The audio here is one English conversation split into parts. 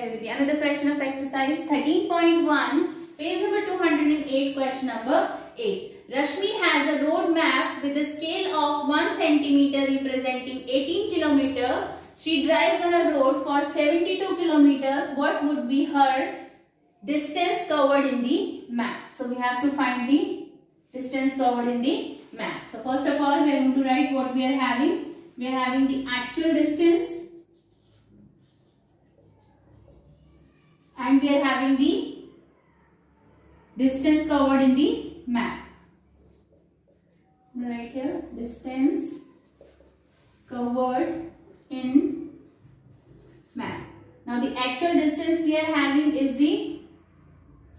with the question of exercise 13.1, page number 208, question number 8. Rashmi has a road map with a scale of 1 centimeter representing 18 kilometer. She drives on a road for 72 kilometers. What would be her distance covered in the map? So we have to find the distance covered in the map. So first of all, we are going to write what we are having. We are having the actual distance we are having the distance covered in the map. Right here, distance covered in map. Now the actual distance we are having is the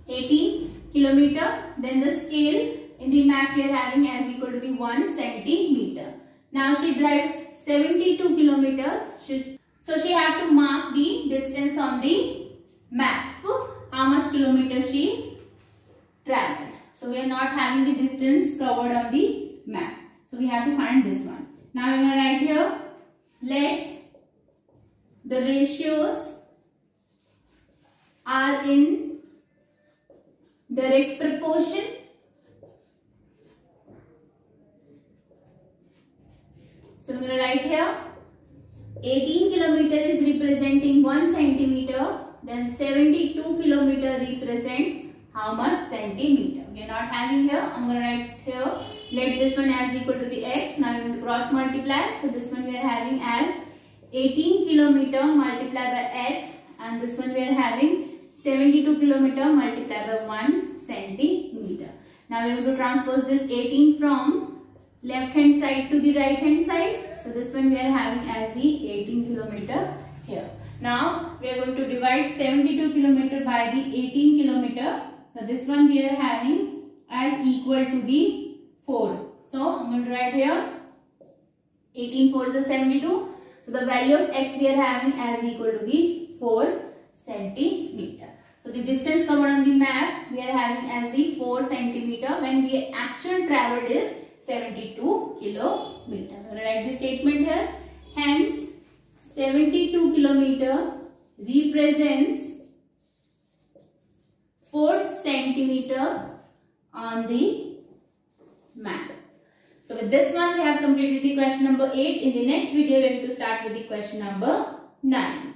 80 kilometer. Then the scale in the map we are having as equal to the 1 centimeter. Now she drives 72 kilometers. She, so she have to mark the distance on the map how much kilometers she traveled. So we are not having the distance covered on the map. So we have to find this one. Now we are going to write here let the ratios are in direct proportion So I'm going to write here 18 kilometer is representing 1 centimeter then 72 kilometer represent how much centimeter. We are not having here. I'm going to write here. Let this one as equal to the x. Now will cross multiply. So this one we are having as 18 kilometer multiplied by x and this one we are having 72 kilometer multiplied by 1 centimeter. Now we are going to transpose this 18 from left hand side to the right hand side. So this one we are having as the 18 kilometer here. Now we are going to divide 72 kilometer by the 18 kilometer. So this one we are having as equal to the 4. So I'm going to write here 18 4 is 72. So the value of x we are having as equal to the 4 centimeter. So the distance covered on the map we are having as the 4 centimeter when the actual traveled is 72 kilometer. Write the statement here. Hence 72 kilometer represents 4 centimeter on the map. So with this one we have completed the question number 8. In the next video we are going to start with the question number 9.